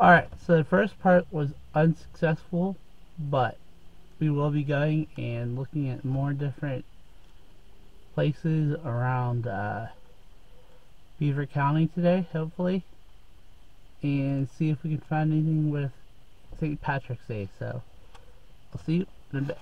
Alright, so the first part was unsuccessful, but we will be going and looking at more different places around uh, Beaver County today, hopefully, and see if we can find anything with St. Patrick's Day. So, I'll see you in a bit.